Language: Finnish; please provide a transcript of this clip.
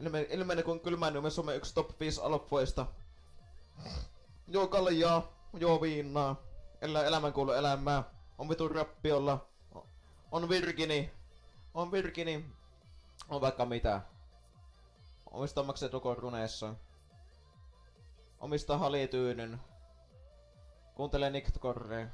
Ilme, ilmeinen kuin kylmän niin me Suomen yksi top 5 alfoista. Joo kaljaa, joo viinaa. Elää elämän kuulu elämää. On vitu rappiolla. On virkini. On virkini. On vaikka mitä. Omista koko runeessa. Omista halityynyn. Kuuntele Nick Correa.